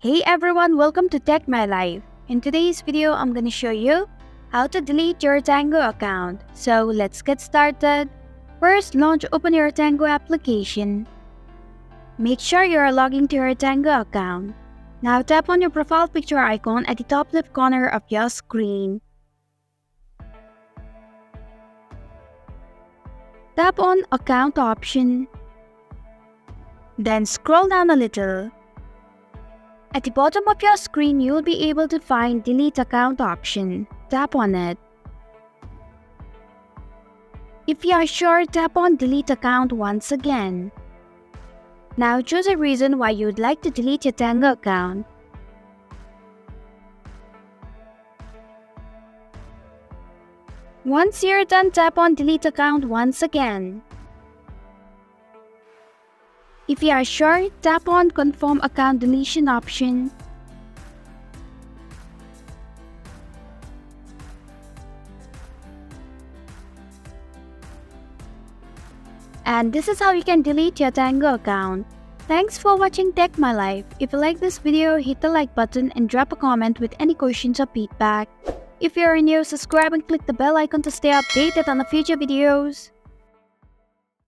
Hey everyone, welcome to Tech My Life. In today's video, I'm gonna show you how to delete your Tango account. So let's get started. First, launch open your Tango application. Make sure you are logging to your Tango account. Now tap on your profile picture icon at the top left corner of your screen. Tap on Account option. Then scroll down a little. At the bottom of your screen, you'll be able to find Delete Account option. Tap on it. If you are sure, tap on Delete Account once again. Now choose a reason why you'd like to delete your Tango account. Once you're done, tap on Delete Account once again. If you are sure, tap on Confirm Account Deletion option. And this is how you can delete your Tango account. Thanks for watching Tech My Life. If you like this video, hit the like button and drop a comment with any questions or feedback. If you're new, subscribe and click the bell icon to stay updated on the future videos.